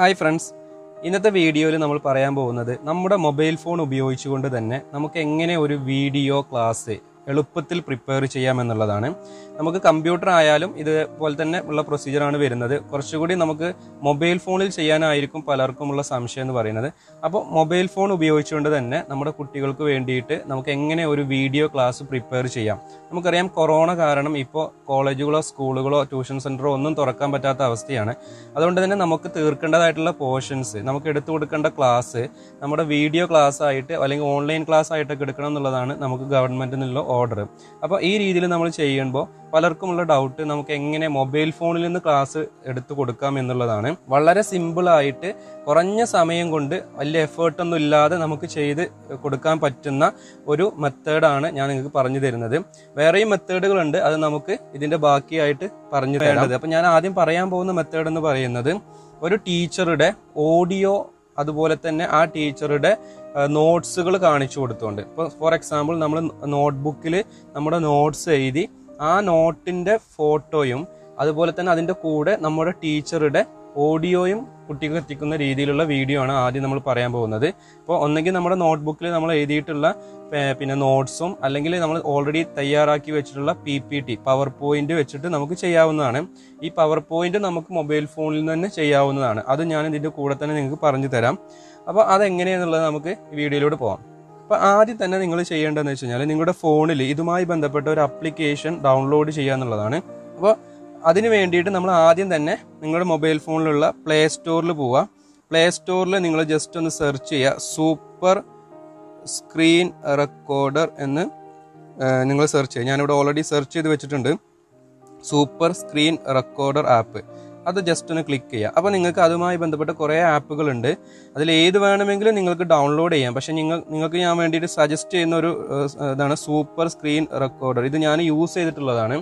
Hi friends. ഇന്നത്തെ വീഡിയോയിൽ നമ്മൾ പറയാൻ പോകുന്നത് നമ്മുടെ മൊബൈൽ ഫോൺ ഉപയോഗിച്ചുകൊണ്ട് തന്നെ നമുക്ക് എങ്ങനെ ഒരു വീഡിയോ ക്ലാസ് എളുപ്പത്തിൽ പ്രിപ്പയർ ചെയ്യാമെന്നുള്ളതാണ്. നമുക്ക് കമ്പ്യൂട്ടർ ആയാലും ഇതുപോലെ തന്നെ ഉള്ള പ്രൊസീജിയറാണ് വരുന്നത്. കുറച്ചുകൂടി നമുക്ക് മൊബൈൽ ഫോണിൽ ചെയ്യാനായിരിക്കും പലർക്കുമുള്ള സംശയം എന്ന് പറയുന്നത്. അപ്പോൾ മൊബൈൽ ഫോൺ ഉപയോഗിച്ചുകൊണ്ട് തന്നെ നമ്മുടെ കുട്ടികൾക്ക് വേണ്ടിയിട്ട് നമുക്ക് എങ്ങനെ ഒരു വീഡിയോ ക്ലാസ് പ്രിപ്പയർ ചെയ്യാം. നമുക്കറിയാം കൊറോണ കാരണം ഇപ്പോൾ കോളേജുകളോ സ്കൂളുകളോ ട്യൂഷൻ സെന്ററോ ഒന്നും തുറക്കാൻ പറ്റാത്ത അവസ്ഥയാണ്. അതുകൊണ്ട് തന്നെ നമുക്ക് തീർക്കേണ്ടതായിട്ടുള്ള പോർഷൻസ് നമുക്ക് എടുത്തു കൊടുക്കേണ്ട ക്ലാസ് നമ്മുടെ വീഡിയോ ക്ലാസ് ആയിട്ട് അല്ലെങ്കിൽ ഓൺലൈൻ ക്ലാസ് ആയിട്ടൊക്കെ എടുക്കണം എന്നുള്ളതാണ് നമുക്ക് ഗവൺമെന്റിൽ നിന്നുള്ള ഓർഡർ അപ്പോൾ ഈ രീതിയിൽ നമ്മൾ ചെയ്യുമ്പോൾ പലർക്കുമുള്ള ഡൗട്ട് നമുക്ക് എങ്ങനെ മൊബൈൽ ഫോണിൽ നിന്ന് ക്ലാസ് എടുത്തു കൊടുക്കാം എന്നുള്ളതാണ്. വളരെ സിമ്പിളായിട്ട് കുറഞ്ഞ സമയം കൊണ്ട് വലിയ എഫേർട്ടൊന്നും ഇല്ലാതെ നമുക്ക് ചെയ്ത് കൊടുക്കാൻ പറ്റുന്ന ഒരു മെത്തേഡാണ് ഞാൻ നിങ്ങൾക്ക് പറഞ്ഞു തരുന്നത്. വേറെയും മെത്തേഡുകളുണ്ട് അത് നമുക്ക് ഇതിന്റെ ബാക്കിയായിട്ട് പറഞ്ഞു തരേണ്ടത് അപ്പം ഞാൻ ആദ്യം പറയാൻ പോകുന്ന മെത്തേഡ് എന്ന് പറയുന്നത് ഒരു ടീച്ചറുടെ ഓഡിയോ അതുപോലെ തന്നെ ആ ടീച്ചറുടെ നോട്ട്സുകൾ കാണിച്ചു കൊടുത്തുകൊണ്ട് ഇപ്പോൾ ഫോർ എക്സാമ്പിൾ നമ്മൾ നോട്ട്ബുക്കിൽ നമ്മുടെ നോട്ട്സ് എഴുതി ആ നോട്ടിന്റെ ഫോട്ടോയും അതുപോലെ തന്നെ അതിന്റെ കൂടെ നമ്മുടെ ടീച്ചറുടെ ഓഡിയോയും കുട്ടികൾ എത്തിക്കുന്ന രീതിയിലുള്ള വീഡിയോ ആണ് ആദ്യം നമ്മൾ പറയാൻ പോകുന്നത്. ഇപ്പോൾ ഒന്നെങ്കിൽ നമ്മുടെ നോട്ട്ബുക്കിൽ നമ്മൾ എഴുതിയിട്ടുള്ള പിന്നെ നോട്ട്സും അല്ലെങ്കിൽ നമ്മൾ ഓൾറെഡി തയ്യാറാക്കി വെച്ചിട്ടുള്ള P P T power point വെച്ചിട്ട് നമുക്ക് ചെയ്യാവുന്നതാണ്. ഈ പവർ പോയിന്റ് നമുക്ക് മൊബൈൽ ഫോണിൽ നിന്ന് തന്നെ ചെയ്യാവുന്നതാണ്. അത് ഞാൻ ഇതിന്റെ കൂടെ തന്നെ നിങ്ങൾക്ക് പറഞ്ഞു തരാം. അപ്പോൾ അതെങ്ങനെയാണെന്നുള്ളത് നമുക്ക് വീഡിയോയിലൂടെ പോകാം അപ്പോൾ ആദ്യം തന്നെ നിങ്ങൾ ചെയ്യേണ്ടതെന്ന് വെച്ച് കഴിഞ്ഞാൽ നിങ്ങളുടെ ഫോണിൽ ഇതുമായി ബന്ധപ്പെട്ട ഒരു അപ്ലിക്കേഷൻ ഡൗൺലോഡ് ചെയ്യുക എന്നുള്ളതാണ് അപ്പോൾ അതിന് വേണ്ടിയിട്ട് നമ്മൾ ആദ്യം തന്നെ നിങ്ങളുടെ മൊബൈൽ ഫോണിലുള്ള പ്ലേ സ്റ്റോറിൽ പോവുക പ്ലേ സ്റ്റോറിൽ നിങ്ങൾ ജസ്റ്റ് ഒന്ന് സെർച്ച് ചെയ്യുക. സൂപ്പർ സ്ക്രീൻ റെക്കോർഡർ എന്ന് നിങ്ങൾ സെർച്ച് ചെയ്യുക ഞാനിവിടെ ഓൾറെഡി സെർച്ച് ചെയ്ത് വെച്ചിട്ടുണ്ട്. സൂപ്പർ സ്ക്രീൻ റെക്കോർഡർ ആപ്പ് അത് ജസ്റ്റ് ഒന്ന് ക്ലിക്ക് ചെയ്യുക അപ്പോൾ നിങ്ങൾക്ക് അതുമായി ബന്ധപ്പെട്ട കുറേ ആപ്പുകളുണ്ട് അതിൽ ഏത് വേണമെങ്കിലും നിങ്ങൾക്ക് ഡൗൺലോഡ് ചെയ്യാം. പക്ഷേ നിങ്ങൾ നിങ്ങൾക്ക് ഞാൻ വേണ്ടിയിട്ട് സജസ്റ്റ് ചെയ്യുന്ന ഒരു ഇതാണ് സൂപ്പർ സ്ക്രീൻ റെക്കോർഡർ ഇത് ഞാൻ യൂസ് ചെയ്തിട്ടുള്ളതാണ്.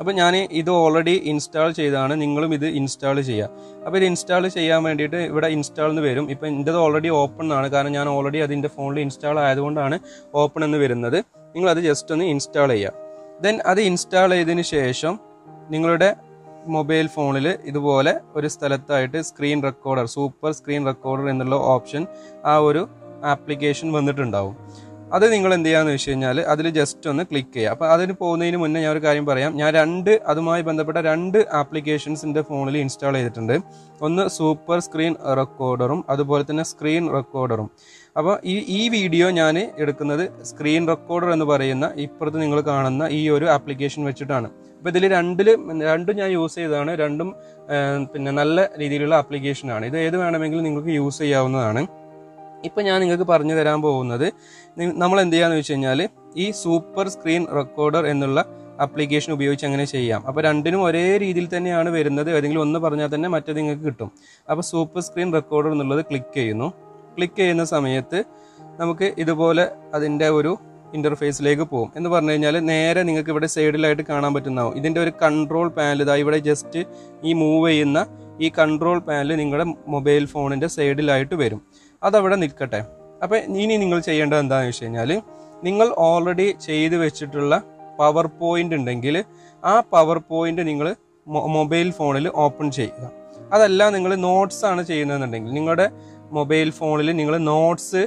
അപ്പോൾ ഞാൻ ഇത് ഓൾറെഡി ഇൻസ്റ്റാൾ ചെയ്താണ് നിങ്ങളും ഇത് ഇൻസ്റ്റാൾ ചെയ്യുക അപ്പോൾ ഇത് ഇൻസ്റ്റാൾ ചെയ്യാൻ വേണ്ടിയിട്ട് ഇവിടെ ഇൻസ്റ്റാൾ എന്ന് വരും. ഇപ്പോൾ എന്റെത് ഓൾറെഡി ഓപ്പൺ ആണ്. കാരണം ഞാൻ ഓൾറെഡി അതിന്റെ ഫോണിൽ ഇൻസ്റ്റാൾ ആയതുകൊണ്ടാണ് ഓപ്പൺ എന്ന് വരുന്നത്. നിങ്ങളത് ജസ്റ്റ് ഒന്ന് ഇൻസ്റ്റാൾ ചെയ്യുക ദെൻ അത് ഇൻസ്റ്റാൾ ചെയ്തതിന് ശേഷം നിങ്ങളുടെ മൊബൈൽ ഫോണിൽ ഇതുപോലെ ഒരു സ്ഥലത്തായിട്ട് screen recorder super screen recorder എന്നുള്ള ഓപ്ഷൻ ആ ഒരു ആപ്ലിക്കേഷൻ വന്നിട്ടുണ്ടാവും. അത് നിങ്ങൾ എന്ത് ചെയ്യാന്ന് വെച്ച് കഴിഞ്ഞാൽ അതിൽ ജസ്റ്റ് ഒന്ന് ക്ലിക്ക് ചെയ്യുക അപ്പോൾ അതിന് പോകുന്നതിന് മുന്നേ ഞാൻ ഒരു കാര്യം പറയാം. ഞാൻ രണ്ട് അതുമായി ബന്ധപ്പെട്ട രണ്ട് ആപ്ലിക്കേഷൻസ് എന്റെ ഫോണിൽ ഇൻസ്റ്റാൾ ചെയ്തിട്ടുണ്ട്. ഒന്ന് സൂപ്പർ സ്ക്രീൻ റെക്കോർഡറും അതുപോലെ തന്നെ സ്ക്രീൻ റെക്കോർഡറും അപ്പോൾ ഈ ഈ വീഡിയോ ഞാൻ എടുക്കുന്നത് സ്ക്രീൻ റെക്കോർഡർ എന്ന് പറയുന്ന ഇപ്പുറത്ത് നിങ്ങൾ കാണുന്ന ഈ ഒരു ആപ്ലിക്കേഷൻ വെച്ചിട്ടാണ്. അപ്പോൾ ഇതിൽ രണ്ടിൽ രണ്ടും ഞാൻ യൂസ് ചെയ്തതാണ്. രണ്ടും പിന്നെ നല്ല രീതിയിലുള്ള ആപ്ലിക്കേഷനാണ് ഇത് ഏത് വേണമെങ്കിലും നിങ്ങൾക്ക് യൂസ് ചെയ്യാവുന്നതാണ്. ഇപ്പം ഞാൻ നിങ്ങൾക്ക് പറഞ്ഞു തരാൻ പോകുന്നത് നമ്മൾ എന്ത് ചെയ്യാന്ന് വെച്ച് കഴിഞ്ഞാൽ ഈ സൂപ്പർ സ്ക്രീൻ റെക്കോർഡർ എന്നുള്ള ആപ്ലിക്കേഷൻ ഉപയോഗിച്ച് അങ്ങനെ ചെയ്യാം? അപ്പോൾ രണ്ടിനും ഒരേ രീതിയിൽ തന്നെയാണ് വരുന്നത്. ഏതെങ്കിലും ഒന്ന് പറഞ്ഞാൽ തന്നെ മറ്റേത് നിങ്ങൾക്ക് കിട്ടും. അപ്പോൾ സൂപ്പർ സ്ക്രീൻ റെക്കോർഡർ എന്നുള്ളത് ക്ലിക്ക് ചെയ്യുന്നു. ക്ലിക്ക് ചെയ്യുന്ന സമയത്ത് നമുക്ക് ഇതുപോലെ അതിന്റെ ഒരു ഇന്റർഫേസിലേക്ക് പോകും എന്ന് പറഞ്ഞു കഴിഞ്ഞാൽ നേരെ നിങ്ങൾക്ക് ഇവിടെ സൈഡിലായിട്ട് കാണാൻ പറ്റുന്നതാവും. ഇതിന്റെ ഒരു കൺട്രോൾ പാനൽ ഇതാ ഇവിടെ ജസ്റ്റ് ഈ മൂവ് ചെയ്യുന്ന ഈ കൺട്രോൾ പാനൽ നിങ്ങളുടെ മൊബൈൽ ഫോണിന്റെ സൈഡിലായിട്ട് വരും. അതവിടെ നിൽക്കട്ടെ. അപ്പോൾ ഇനി നിങ്ങൾ ചെയ്യേണ്ടത് എന്താണെന്ന് വെച്ച് കഴിഞ്ഞാൽ നിങ്ങൾ ഓൾറെഡി ചെയ്ത് വെച്ചിട്ടുള്ള പവർ പോയിന്റ് ഉണ്ടെങ്കിൽ ആ പവർ പോയിന്റ് നിങ്ങൾ മൊബൈൽ ഫോണിൽ ഓപ്പൺ ചെയ്യുക. അതല്ല നിങ്ങൾ നോട്ട്സ് ആണ് ചെയ്യുന്നതെന്നുണ്ടെങ്കിൽ നിങ്ങളുടെ മൊബൈൽ ഫോണിൽ നിങ്ങൾ നോട്ട്സ്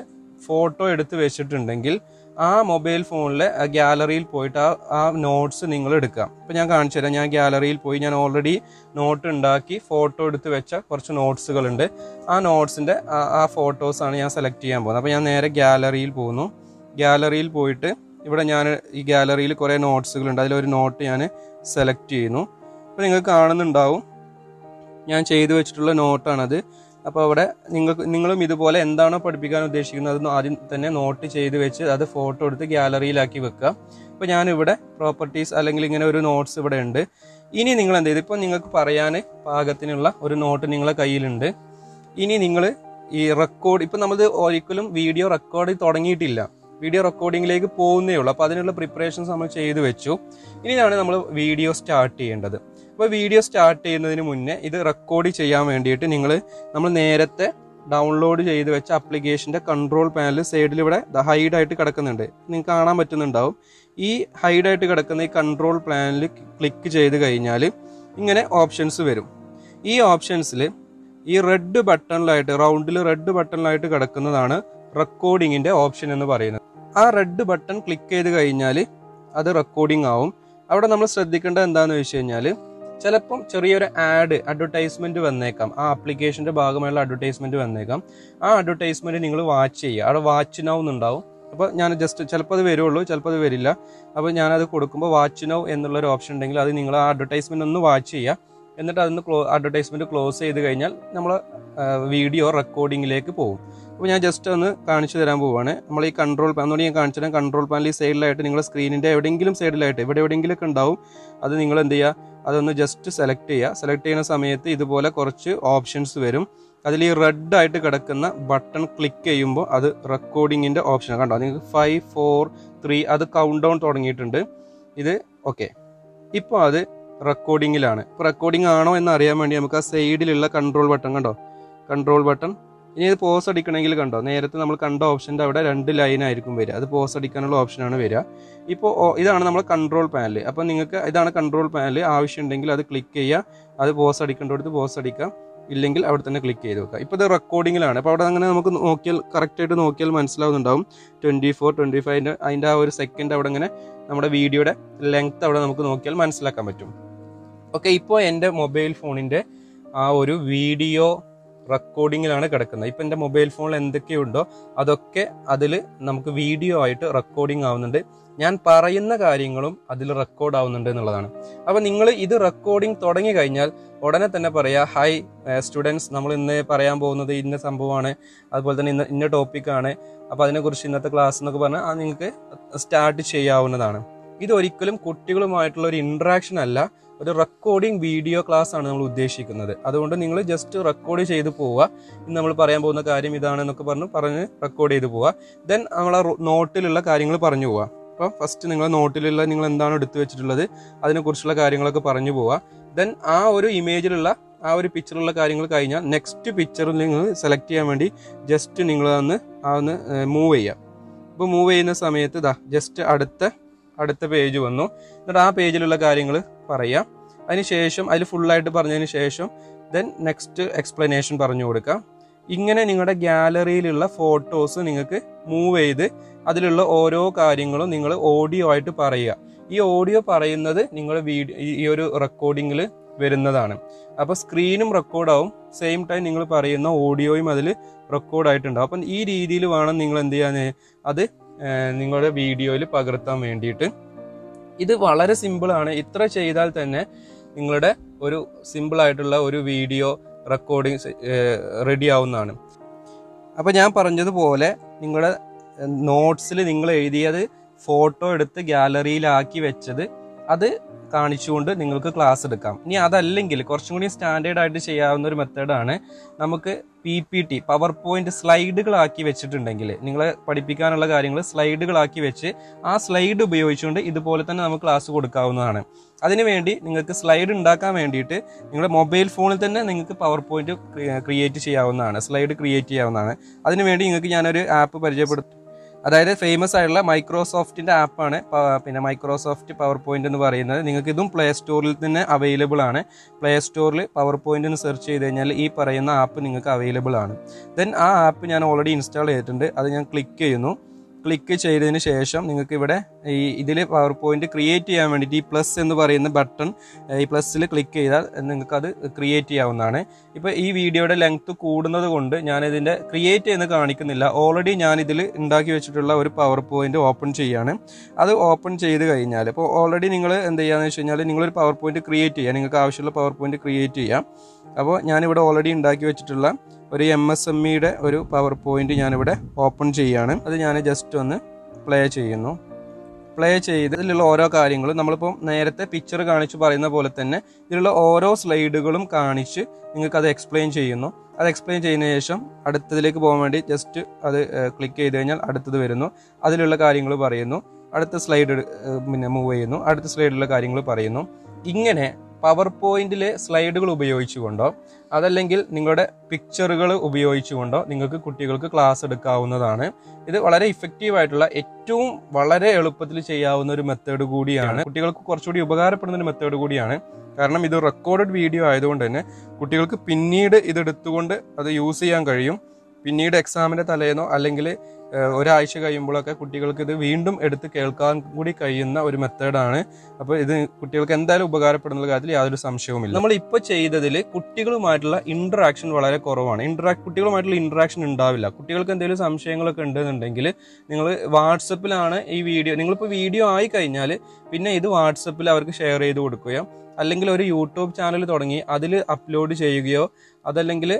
ഫോട്ടോ എടുത്ത് വെച്ചിട്ടുണ്ടെങ്കിൽ ആ മൊബൈൽ ഫോണിലെ ഗ്യാലറിയിൽ പോയിട്ട് ആ ആ നോട്ട്സ് നിങ്ങൾ എടുക്കാം അപ്പം ഞാൻ കാണിച്ചു തരാം. ഞാൻ ഗ്യാലറിയിൽ പോയി ഞാൻ ഓൾറെഡി നോട്ട് ഉണ്ടാക്കി ഫോട്ടോ എടുത്ത് വെച്ച കുറച്ച് നോട്ട്സുകളുണ്ട് ആ നോട്ട്സിന്റെ ആ ഫോട്ടോസാണ് ഞാൻ സെലക്ട് ചെയ്യാൻ പോകുന്നത്. അപ്പോൾ ഞാൻ നേരെ ഗ്യാലറിയിൽ പോകുന്നു. ഗ്യാലറിയിൽ പോയിട്ട് ഇവിടെ ഞാൻ ഈ ഗ്യാലറിയിൽ കുറേ നോട്ട്സുകളുണ്ട് അതിലൊരു നോട്ട് ഞാൻ സെലക്ട് ചെയ്യുന്നു. അപ്പോൾ നിങ്ങൾ കാണുന്നുണ്ടാവും. ഞാൻ ചെയ്തു വെച്ചിട്ടുള്ള നോട്ടാണത് അപ്പോൾ അവിടെ നിങ്ങൾക്ക് നിങ്ങളും ഇതുപോലെ എന്താണോ പഠിപ്പിക്കാൻ ഉദ്ദേശിക്കുന്നത് അത് ആദ്യം തന്നെ നോട്ട് ചെയ്ത് വെച്ച് അത് ഫോട്ടോ എടുത്ത് ഗ്യാലറിയിലാക്കി വെക്കുക. അപ്പോൾ ഞാനിവിടെ പ്രോപ്പർട്ടീസ് അല്ലെങ്കിൽ ഇങ്ങനെ ഒരു നോട്ട്സ് ഇവിടെ ഉണ്ട്. ഇനി നിങ്ങൾ എന്ത് ചെയ്തു? ഇപ്പോൾ നിങ്ങൾക്ക് പറയാൻ പാകത്തിനുള്ള ഒരു നോട്ട് നിങ്ങളെ കയ്യിലുണ്ട്. ഇനി നിങ്ങൾ ഈ റെക്കോർഡ് ഇപ്പം നമ്മൾ ഒരിക്കലും വീഡിയോ റെക്കോർഡ് തുടങ്ങിയിട്ടില്ല. വീഡിയോ റെക്കോർഡിങ്ങിലേക്ക് പോകുന്നേ ഉള്ളൂ. അപ്പോൾ അതിനുള്ള പ്രിപ്പറേഷൻസ് നമ്മൾ ചെയ്തു വെച്ചു. ഇനിയാണ് നമ്മൾ വീഡിയോ സ്റ്റാർട്ട് ചെയ്യേണ്ടത്. അപ്പോൾ വീഡിയോ സ്റ്റാർട്ട് ചെയ്യുന്നതിന് മുന്നേ ഇത് റെക്കോർഡ് ചെയ്യാൻ വേണ്ടിയിട്ട് നിങ്ങൾ നമ്മൾ നേരത്തെ ഡൗൺലോഡ് ചെയ്ത് വെച്ച ആപ്ലിക്കേഷന്റെ കൺട്രോൾ പാനൽ സൈഡിൽ ഇവിടെ ഹൈഡായിട്ട് കിടക്കുന്നുണ്ട്. നിങ്ങൾക്ക് കാണാൻ പറ്റുന്നുണ്ടാവും. ഈ ഹൈഡായിട്ട് കിടക്കുന്ന ഈ കൺട്രോൾ പ്ലാനിൽ ക്ലിക്ക് ചെയ്ത് കഴിഞ്ഞാൽ ഇങ്ങനെ ഓപ്ഷൻസ് വരും. ഈ ഓപ്ഷൻസിൽ ഈ റെഡ് ബട്ടണിലായിട്ട് റൗണ്ടിൽ റെഡ് ബട്ടണിലായിട്ട് കിടക്കുന്നതാണ് റെക്കോർഡിങ്ങിന്റെ ഓപ്ഷൻ എന്ന് പറയുന്നത്. ആ റെഡ് ബട്ടൺ ക്ലിക്ക് ചെയ്ത് കഴിഞ്ഞാൽ അത് റെക്കോർഡിംഗ് ആവും. അവിടെ നമ്മൾ ശ്രദ്ധിക്കേണ്ടത് എന്താണെന്ന് വെച്ച് കഴിഞ്ഞാൽ ചിലപ്പം ചെറിയൊരു ആഡ് അഡ്വർടൈസ്മെന്റ് വന്നേക്കാം. ആ ആപ്ലിക്കേഷന്റെ ഭാഗമായുള്ള അഡ്വർടൈസ്മെന്റ് വന്നേക്കാം. ആ അഡ്വർടൈസ്മെന്റ് നിങ്ങൾ വാച്ച് ചെയ്യുക. അവിടെ വാച്ച് നൗ എന്നുണ്ടാവും. അപ്പോൾ ഞാൻ ജസ്റ്റ് ചിലപ്പോൾ അത് വരുള്ളൂ ചിലപ്പോൾ അത് വരില്ല. അപ്പോൾ ഞാനത് കൊടുക്കുമ്പോൾ വാച്ച് നൗ എന്നുള്ള ഒരു ഓപ്ഷൻ ഉണ്ടെങ്കിൽ അത് നിങ്ങൾ ആ അഡ്വർടൈസ്മെന്റ് ഒന്ന് വാച്ച് ചെയ്യുക. എന്നിട്ട് അതൊന്ന് ക്ലോ അഡ്വർടൈസ്മെന്റ് ക്ലോസ് ചെയ്ത് കഴിഞ്ഞാൽ നമ്മൾ വീഡിയോ റെക്കോർഡിങ്ങിലേക്ക് പോകും. അപ്പോൾ ഞാൻ ജസ്റ്റ് ഒന്ന് കാണിച്ചു തരാൻ പോവുകയാണ് നമ്മൾ ഈ കൺട്രോൾ പാൻ അതുകൊണ്ട് ഞാൻ കാണിച്ചു തരാം. കൺട്രോൾ പാനൽ ഈ സൈഡിലായിട്ട് നിങ്ങളുടെ സ്ക്രീനിന്റെ എവിടെയെങ്കിലും സൈഡിലായിട്ട് ഇവിടെ എവിടെയെങ്കിലും ഒക്കെ ഉണ്ടാവും. അത് നിങ്ങൾ എന്ത് ചെയ്യുക അതൊന്ന് ജസ്റ്റ് സെലക്ട് ചെയ്യുക സെലക്ട് ചെയ്യുന്ന സമയത്ത് ഇതുപോലെ കുറച്ച് ഓപ്ഷൻസ് വരും. അതിൽ ഈ റെഡ് ആയിട്ട് കിടക്കുന്ന ബട്ടൺ ക്ലിക്ക് ചെയ്യുമ്പോൾ അത് റെക്കോർഡിങ്ങിന്റെ ഓപ്ഷൻ കണ്ടോ? നിങ്ങൾക്ക് ഫൈവ് ഫോർ ത്രീ അത് കൗണ്ട് ഡൗൺ തുടങ്ങിയിട്ടുണ്ട്. ഇത് ഓക്കെ ഇപ്പോൾ അത് റെക്കോർഡിങ്ങിലാണ് ഇപ്പോൾ റെക്കോർഡിംഗ് ആണോ എന്ന് അറിയാൻ വേണ്ടി നമുക്ക് ആ സൈഡിലുള്ള കൺട്രോൾ ബട്ടൺ കണ്ടോ? കൺട്രോൾ ബട്ടൺ ഇനി ഇത് പോസ് അടിക്കണമെങ്കിൽ കണ്ടോ? നേരത്തെ നമ്മൾ കണ്ട ഓപ്ഷന്റെ അവിടെ രണ്ട് ലൈൻ ആയിരിക്കും വരിക. അത് പോസ് അടിക്കാനുള്ള ഓപ്ഷനാണ് വരിക. ഇപ്പോൾ ഇതാണ് നമ്മൾ കൺട്രോൾ പാനൽ അപ്പോൾ നിങ്ങൾക്ക് ഇതാണ് കൺട്രോൾ പാനൽ ആവശ്യമുണ്ടെങ്കിൽ അത് ക്ലിക്ക് ചെയ്യുക. അത് പോസ് അടിക്കേണ്ടടുത്ത് പോസ് അടിക്കാം. ഇല്ലെങ്കിൽ അവിടെ തന്നെ ക്ലിക്ക് ചെയ്ത് വെക്കുക. ഇപ്പോൾ ഇത് റെക്കോർഡിങ്ങിലാണ് അപ്പോൾ അവിടെ അങ്ങനെ നമുക്ക് നോക്കിയാൽ കറക്റ്റായിട്ട് നോക്കിയാൽ മനസ്സിലാവുന്നുണ്ടാവും. ട്വന്റി ഫോർ ട്വന്റി ഫൈവിന്റെ അതിന്റെ ആ ഒരു സെക്കൻഡ് അവിടെ ഇങ്ങനെ നമ്മുടെ വീഡിയോയുടെ ലെങ്ത് അവിടെ നമുക്ക് നോക്കിയാൽ മനസ്സിലാക്കാൻ പറ്റും. ഓക്കെ ഇപ്പോൾ എന്റെ മൊബൈൽ ഫോണിന്റെ ആ ഒരു വീഡിയോ റെക്കോർഡിങ്ങിലാണ് കിടക്കുന്നത്. ഇപ്പം എന്റെ മൊബൈൽ ഫോണിൽ എന്തൊക്കെയുണ്ടോ അതൊക്കെ അതിൽ നമുക്ക് വീഡിയോ ആയിട്ട് റെക്കോർഡിംഗ് ആവുന്നുണ്ട്. ഞാൻ പറയുന്ന കാര്യങ്ങളും അതിൽ റെക്കോർഡ് ആവുന്നുണ്ട് എന്നുള്ളതാണ്. അപ്പോൾ നിങ്ങൾ ഇത് റെക്കോർഡിംഗ് തുടങ്ങി കഴിഞ്ഞാൽ ഉടനെ തന്നെ പറയാ ഹായ് സ്റ്റുഡൻസ് നമ്മൾ ഇന്ന് പറയാൻ പോകുന്നത് ഇന്ന സംഭവമാണ് അതുപോലെ തന്നെ ഇന്ന ഇന്ന ടോപ്പിക്കാണ് അപ്പോൾ അതിനെക്കുറിച്ച് ഇന്നത്തെ ക്ലാസ് എന്നൊക്കെ പറഞ്ഞാൽ അത് നിങ്ങൾക്ക് സ്റ്റാർട്ട് ചെയ്യാവുന്നതാണ്. ഇതൊരിക്കലും കുട്ടികളുമായിട്ടുള്ള ഒരു ഇൻട്രാക്ഷൻ അല്ല. ഒരു റെക്കോർഡിംഗ് വീഡിയോ ക്ലാസ് ആണ് നമ്മൾ ഉദ്ദേശിക്കുന്നത്. അതുകൊണ്ട് നിങ്ങൾ ജസ്റ്റ് റെക്കോർഡ് ചെയ്ത് പോവുക. ഇന്ന് നമ്മൾ പറയാൻ പോകുന്ന കാര്യം ഇതാണെന്നൊക്കെ പറഞ്ഞ് പറഞ്ഞ് റെക്കോർഡ് ചെയ്ത് പോവുക. ദെൻ നമ്മളെ നോട്ടിലുള്ള കാര്യങ്ങൾ പറഞ്ഞു പോവുക. അപ്പോൾ ഫസ്റ്റ് നിങ്ങൾ നോട്ടിലുള്ള നിങ്ങൾ എന്താണ് എടുത്തു വെച്ചിട്ടുള്ളത് അതിനെക്കുറിച്ചുള്ള കാര്യങ്ങളൊക്കെ പറഞ്ഞു പോവുക. ദെൻ ആ ഒരു ഇമേജിലുള്ള ആ ഒരു പിക്ചറിലുള്ള കാര്യങ്ങൾ കഴിഞ്ഞാൽ നെക്സ്റ്റ് പിക്ചർ നിങ്ങൾ സെലക്ട് ചെയ്യാൻ വേണ്ടി ജസ്റ്റ് നിങ്ങൾ അന്ന് ആ ഒന്ന് മൂവ് ചെയ്യാം. ഇപ്പോൾ മൂവ് ചെയ്യുന്ന സമയത്ത് ഇതാ ജസ്റ്റ് അടുത്ത അടുത്ത പേജ് വന്നു. എന്നിട്ട് ആ പേജിലുള്ള കാര്യങ്ങൾ പറയാം. അതിനുശേഷം അതിൽ ഫുള്ളായിട്ട് പറഞ്ഞതിന് ശേഷം ദെൻ നെക്സ്റ്റ് എക്സ്പ്ലനേഷൻ പറഞ്ഞു കൊടുക്കാം. ഇങ്ങനെ നിങ്ങളുടെ ഗ്യാലറിയിലുള്ള ഫോട്ടോസ് നിങ്ങൾക്ക് മൂവ് ചെയ്ത് അതിലുള്ള ഓരോ കാര്യങ്ങളും നിങ്ങൾ ഓഡിയോ ആയിട്ട് പറയുക. ഈ ഓഡിയോ പറയുന്നത് നിങ്ങൾ വീഡിയോ ഈ ഒരു റെക്കോർഡിങ്ങിൽ വരുന്നതാണ്. അപ്പോൾ സ്ക്രീനും റെക്കോർഡാവും സെയിം ടൈം നിങ്ങൾ പറയുന്ന ഓഡിയോയും അതിൽ റെക്കോർഡായിട്ടുണ്ടാവും അപ്പം ഈ രീതിയിൽ വേണം നിങ്ങൾ എന്ത് ചെയ്യാൻ അത് നിങ്ങളുടെ വീഡിയോയിൽ പകർത്താൻ വേണ്ടിയിട്ട്. ഇത് വളരെ സിമ്പിളാണ് ഇത്ര ചെയ്താൽ തന്നെ നിങ്ങളുടെ ഒരു സിമ്പിൾ ആയിട്ടുള്ള ഒരു വീഡിയോ റെക്കോർഡിങ് റെഡി ആവുന്നതാണ്. അപ്പോൾ ഞാൻ പറഞ്ഞതുപോലെ നിങ്ങളുടെ നോട്ട്സിൽ നിങ്ങൾ എഴുതിയത് ഫോട്ടോ എടുത്ത് ഗ്യാലറിയിലാക്കി വെച്ചത് അത് കാണിച്ചുകൊണ്ട് നിങ്ങൾക്ക് ക്ലാസ് എടുക്കാം. ഇനി അതല്ലെങ്കിൽ കുറച്ചും കൂടി സ്റ്റാൻഡേർഡ് ആയിട്ട് ചെയ്യാവുന്ന ഒരു മെത്തേഡാണ് നമുക്ക് P P T power point സ്ലൈഡുകളാക്കി വെച്ചിട്ടുണ്ടെങ്കിൽ നിങ്ങളെ പഠിപ്പിക്കാനുള്ള കാര്യങ്ങൾ സ്ലൈഡുകളാക്കി വെച്ച് ആ സ്ലൈഡ് ഉപയോഗിച്ചുകൊണ്ട് ഇതുപോലെ തന്നെ നമുക്ക് ക്ലാസ് കൊടുക്കാവുന്നതാണ്. അതിനുവേണ്ടി നിങ്ങൾക്ക് സ്ലൈഡ് ഉണ്ടാക്കാൻ വേണ്ടിയിട്ട് നിങ്ങളുടെ മൊബൈൽ ഫോണിൽ തന്നെ നിങ്ങൾക്ക് പവർ പോയിന്റ് ക്രിയേറ്റ് ചെയ്യാവുന്നതാണ് സ്ലൈഡ് ക്രിയേറ്റ് ചെയ്യാവുന്നതാണ്. അതിനുവേണ്ടി നിങ്ങൾക്ക് ഞാനൊരു ആപ്പ് പരിചയപ്പെടുത്തും അതായത് ഫേമസ് ആയിട്ടുള്ള മൈക്രോസോഫ്റ്റിന്റെ ആപ്പാണ്. പിന്നെ മൈക്രോസോഫ്റ്റ് പവർ പോയിന്റ് എന്ന് പറയുന്നത്. നിങ്ങൾക്ക് ഇതും പ്ലേ സ്റ്റോറിൽ തന്നെ അവൈലബിൾ ആണ്. പ്ലേ സ്റ്റോറിൽ പവർ പോയിന്റ് എന്ന് സെർച്ച് ചെയ്ത് കഴിഞ്ഞാൽ ഈ പറയുന്ന ആപ്പ് നിങ്ങൾക്ക് അവൈലബിൾ ആണ്. ദെൻ ആ ആപ്പ് ഞാൻ ഓൾറെഡി ഇൻസ്റ്റാൾ ചെയ്തിട്ടുണ്ട്. അത് ഞാൻ ക്ലിക്ക് ചെയ്യുന്നു. ക്ലിക്ക് ചെയ്തതിന് ശേഷം നിങ്ങൾക്ക് ഇവിടെ ഈ ഇതിൽ പവർ പോയിന്റ് ക്രിയേറ്റ് ചെയ്യാൻ വേണ്ടിയിട്ട് ഈ പ്ലസ് എന്ന് പറയുന്ന ബട്ടൺ ഈ പ്ലസ്സിൽ ക്ലിക്ക് ചെയ്താൽ നിങ്ങൾക്ക് അത് ക്രിയേറ്റ് ചെയ്യാവുന്നതാണ്. ഇപ്പോൾ ഈ വീഡിയോയുടെ ലെങ്ത് കൂടുന്നത് കൊണ്ട് ഞാനിതിന്റെ ക്രിയേറ്റ് ചെയ്യുന്ന കാണിക്കുന്നില്ല. ഓൾറെഡി ഞാൻ ഇതിൽ ഉണ്ടാക്കി വെച്ചിട്ടുള്ള ഒരു പവർ പോയിന്റ് ഓപ്പൺ ചെയ്യുകയാണ് അത് ഓപ്പൺ ചെയ്ത് കഴിഞ്ഞാൽ ഇപ്പോൾ ഓൾറെഡി നിങ്ങൾ എന്ത് ചെയ്യുകയെന്ന് വെച്ച് കഴിഞ്ഞാൽ നിങ്ങളൊരു പവർ പോയിന്റ് ക്രിയേറ്റ് ചെയ്യുക നിങ്ങൾക്ക് ആവശ്യമുള്ള പവർ പോയിന്റ് ക്രിയേറ്റ് ചെയ്യാം. അപ്പോൾ ഞാനിവിടെ ഓൾറെഡി ഉണ്ടാക്കി വെച്ചിട്ടുള്ള ഒരു എം എസ് എം ഇയുടെ ഒരു പവർ പോയിന്റ് ഞാനിവിടെ ഓപ്പൺ ചെയ്യാണ്. അത് ഞാൻ ജസ്റ്റ് ഒന്ന് പ്ലേ ചെയ്യുന്നു. പ്ലേ ചെയ്ത് ഇതിലുള്ള ഓരോ കാര്യങ്ങളും നമ്മളിപ്പോൾ നേരത്തെ പിക്ചർ കാണിച്ച് പറയുന്ന പോലെ തന്നെ ഇതിലുള്ള ഓരോ സ്ലൈഡുകളും കാണിച്ച് നിങ്ങൾക്ക് അത് എക്സ്പ്ലെയിൻ ചെയ്യുന്നു. അത് എക്സ്പ്ലെയിൻ ചെയ്യുന്ന ശേഷം അടുത്തതിലേക്ക് പോകാൻ വേണ്ടി ജസ്റ്റ് അത് ക്ലിക്ക് ചെയ്ത് കഴിഞ്ഞാൽ അടുത്തത് വരുന്നു. അതിലുള്ള കാര്യങ്ങൾ പറയുന്നു. അടുത്ത സ്ലൈഡ് പിന്നെ മൂവ് ചെയ്യുന്നു. അടുത്ത സ്ലൈഡിലുള്ള കാര്യങ്ങൾ പറയുന്നു. ഇങ്ങനെ പവർ പോയിന്റിലെ സ്ലൈഡുകൾ ഉപയോഗിച്ചുകൊണ്ടോ അതല്ലെങ്കിൽ നിങ്ങളുടെ പിക്ചറുകൾ ഉപയോഗിച്ചുകൊണ്ടോ നിങ്ങൾക്ക് കുട്ടികൾക്ക് ക്ലാസ് എടുക്കാവുന്നതാണ്. ഇത് വളരെ ഇഫക്റ്റീവ് ആയിട്ടുള്ള ഏറ്റവും വളരെ എളുപ്പത്തിൽ ചെയ്യാവുന്ന ഒരു മെത്തേഡ് കൂടിയാണ്. കുട്ടികൾക്ക് കുറച്ചുകൂടി ഉപകാരപ്പെടുന്ന ഒരു മെത്തേഡ് കൂടിയാണ്. കാരണം ഇത് റെക്കോർഡഡ് വീഡിയോ ആയതുകൊണ്ട് തന്നെ കുട്ടികൾക്ക് പിന്നീട് ഇത് എടുത്തുകൊണ്ട് അത് യൂസ് ചെയ്യാൻ കഴിയും. പിന്നീട് എക്സാമിന്റെ തലേന്നോ അല്ലെങ്കിൽ ഒരാഴ്ച കഴിയുമ്പോഴൊക്കെ കുട്ടികൾക്ക് ഇത് വീണ്ടും എടുത്ത് കേൾക്കാൻ കൂടി കഴിയുന്ന ഒരു മെത്തേഡാണ് അപ്പോൾ ഇത് കുട്ടികൾക്ക് എന്തായാലും ഉപകാരപ്പെടുന്ന കാര്യത്തിൽ യാതൊരു സംശയവുമില്ല. നമ്മൾ ഇപ്പോൾ ചെയ്തതിൽ കുട്ടികളുമായിട്ടുള്ള ഇൻട്രാക്ഷൻ വളരെ കുറവാണ്. ഇൻട്രാ കുട്ടികളുമായിട്ടുള്ള ഇൻട്രാക്ഷൻ ഉണ്ടാവില്ല. കുട്ടികൾക്ക് എന്തെങ്കിലും സംശയങ്ങളൊക്കെ ഉണ്ടെന്നുണ്ടെങ്കിൽ നിങ്ങൾ വാട്സപ്പിലാണ് ഈ വീഡിയോ നിങ്ങളിപ്പോൾ വീഡിയോ ആയി കഴിഞ്ഞാൽ പിന്നെ ഇത് വാട്സപ്പിൽ അവർക്ക് ഷെയർ ചെയ്ത് കൊടുക്കുകയോ അല്ലെങ്കിൽ ഒരു യൂട്യൂബ് ചാനൽ തുടങ്ങി അതിൽ അപ്ലോഡ് ചെയ്യുകയോ അതല്ലെങ്കിൽ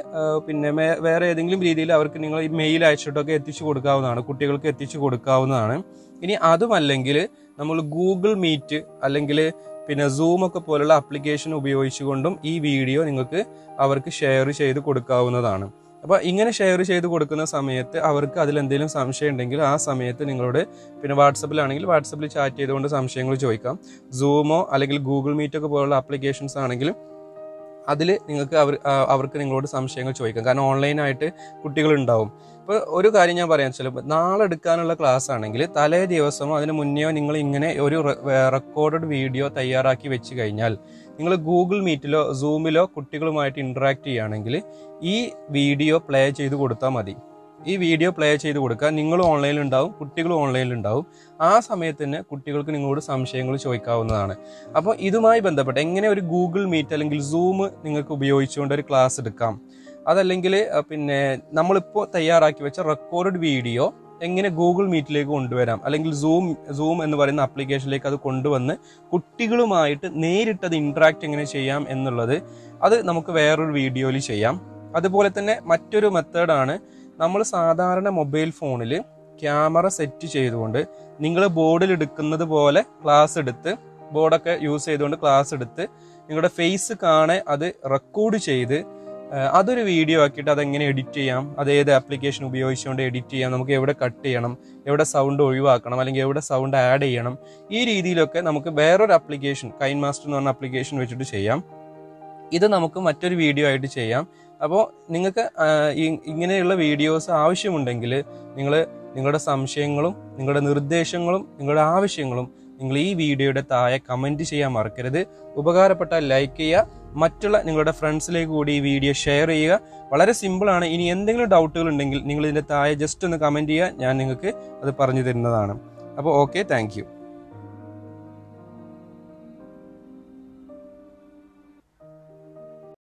പിന്നെ വേറെ ഏതെങ്കിലും രീതിയിൽ അവർക്ക് നിങ്ങൾ ഈ മെയിൽ അയച്ചിട്ടൊക്കെ എത്തിച്ചു കൊടുക്കാവുന്നതാണ് കുട്ടികൾക്ക് എത്തിച്ചു കൊടുക്കാവുന്നതാണ്. ഇനി അതുമല്ലെങ്കിൽ നമ്മൾ ഗൂഗിൾ മീറ്റ് അല്ലെങ്കിൽ പിന്നെ സൂം ഒക്കെ പോലുള്ള ആപ്ലിക്കേഷൻ ഉപയോഗിച്ചുകൊണ്ടും ഈ വീഡിയോ നിങ്ങൾക്ക് അവർക്ക് ഷെയർ ചെയ്ത് കൊടുക്കാവുന്നതാണ്. അപ്പോൾ ഇങ്ങനെ ഷെയർ ചെയ്ത് കൊടുക്കുന്ന സമയത്ത് അവർക്ക് അതിൽ എന്തെങ്കിലും സംശയം ഉണ്ടെങ്കിൽ ആ സമയത്ത് നിങ്ങളോട് പിന്നെ വാട്സപ്പിലാണെങ്കിൽ വാട്സപ്പിൽ ചാറ്റ് ചെയ്തുകൊണ്ട് സംശയങ്ങൾ ചോദിക്കാം. സൂമോ അല്ലെങ്കിൽ ഗൂഗിൾ മീറ്റൊക്കെ പോലുള്ള ആപ്ലിക്കേഷൻസ് ആണെങ്കിലും അതിൽ നിങ്ങൾക്ക് അവർ അവർക്ക് നിങ്ങളോട് സംശയങ്ങൾ ചോദിക്കാം. കാരണം ഓൺലൈനായിട്ട് കുട്ടികളുണ്ടാവും. ഇപ്പോൾ ഒരു കാര്യം ഞാൻ പറയാം ചിലപ്പോൾ നാളെ എടുക്കാനുള്ള ക്ലാസ് ആണെങ്കിൽ തലേ ദിവസമോ അതിന് മുന്നെയോ നിങ്ങൾ ഇങ്ങനെ ഒരു റെക്കോർഡഡ് വീഡിയോ തയ്യാറാക്കി വെച്ച് കഴിഞ്ഞാൽ നിങ്ങൾ ഗൂഗിൾ മീറ്റിലോ സൂമിലോ കുട്ടികളുമായിട്ട് ഇൻട്രാക്ട് ചെയ്യുകയാണെങ്കിൽ ഈ വീഡിയോ പ്ലേ ചെയ്ത് കൊടുത്താൽ മതി. ഈ വീഡിയോ പ്ലേ ചെയ്ത് കൊടുക്കുക നിങ്ങളും ഓൺലൈനിൽ ഉണ്ടാവും കുട്ടികളും ഓൺലൈനിൽ ഉണ്ടാവും. ആ സമയത്ത് തന്നെ കുട്ടികൾക്ക് നിങ്ങളോട് സംശയങ്ങൾ ചോദിക്കാവുന്നതാണ്. അപ്പോൾ ഇതുമായി ബന്ധപ്പെട്ട് എങ്ങനെ ഒരു ഗൂഗിൾ മീറ്റ് അല്ലെങ്കിൽ സൂം നിങ്ങൾക്ക് ഉപയോഗിച്ചുകൊണ്ട് ഒരു ക്ലാസ് എടുക്കാം? അതല്ലെങ്കിൽ പിന്നെ നമ്മളിപ്പോൾ തയ്യാറാക്കി വെച്ച റെക്കോർഡ് വീഡിയോ എങ്ങനെ ഗൂഗിൾ മീറ്റിലേക്ക് കൊണ്ടുവരാം? അല്ലെങ്കിൽ സൂം സൂം എന്ന് പറയുന്ന ആപ്ലിക്കേഷനിലേക്ക് അത് കൊണ്ടുവന്ന് കുട്ടികളുമായിട്ട് നേരിട്ട് അത് ഇന്ററാക്ട് എങ്ങനെ ചെയ്യാം എന്നുള്ളത് അത് നമുക്ക് വേറൊരു വീഡിയോയിൽ ചെയ്യാം. അതുപോലെ തന്നെ മറ്റൊരു മെത്തേഡാണ് നമ്മൾ സാധാരണ മൊബൈൽ ഫോണിൽ ക്യാമറ സെറ്റ് ചെയ്തുകൊണ്ട് നിങ്ങൾ ബോർഡിൽ എടുക്കുന്നത് പോലെ ക്ലാസ് എടുത്ത് ബോർഡൊക്കെ യൂസ് ചെയ്തുകൊണ്ട് ക്ലാസ് എടുത്ത് നിങ്ങളുടെ ഫേസ് കാണെ അത് റെക്കോർഡ് ചെയ്ത് അതൊരു വീഡിയോ ആക്കിയിട്ട് അതെങ്ങനെ എഡിറ്റ് ചെയ്യാം അത് ഏത് ആപ്ലിക്കേഷൻ ഉപയോഗിച്ചുകൊണ്ട് എഡിറ്റ് ചെയ്യാം നമുക്ക് എവിടെ കട്ട് ചെയ്യണം എവിടെ സൗണ്ട് ഒഴിവാക്കണം അല്ലെങ്കിൽ എവിടെ സൗണ്ട് ആഡ് ചെയ്യണം ഈ രീതിയിലൊക്കെ നമുക്ക് വേറൊരു ആപ്ലിക്കേഷൻ കൈൻ മാസ്റ്റർ എന്ന് പറഞ്ഞ ആപ്ലിക്കേഷൻ വെച്ചിട്ട് ചെയ്യാം. ഇത് നമുക്ക് മറ്റൊരു വീഡിയോ ആയിട്ട് ചെയ്യാം. അപ്പോൾ നിങ്ങൾക്ക് ഇങ്ങനെയുള്ള വീഡിയോസ് ആവശ്യമുണ്ടെങ്കിൽ നിങ്ങൾ നിങ്ങളുടെ സംശയങ്ങളും നിങ്ങളുടെ നിർദ്ദേശങ്ങളും നിങ്ങളുടെ ആവശ്യങ്ങളും നിങ്ങൾ ഈ വീഡിയോയുടെ താഴെ കമന്റ് ചെയ്യാൻ മറക്കരുത്. ഉപകാരപ്പെട്ട ലൈക്ക് ചെയ്യുക മറ്റുള്ള നിങ്ങളുടെ ഫ്രണ്ട്സിലേക്ക് കൂടി ഈ വീഡിയോ ഷെയർ ചെയ്യുക. വളരെ സിമ്പിളാണ് ഇനി എന്തെങ്കിലും ഡൗട്ടുകൾ ഉണ്ടെങ്കിൽ നിങ്ങൾ ഇതിന്റെ താഴെ ജസ്റ്റ് ഒന്ന് കമന്റ് ചെയ്യുക. ഞാൻ നിങ്ങൾക്ക് അത് പറഞ്ഞു തരുന്നതാണ്. അപ്പോൾ ഓക്കെ താങ്ക്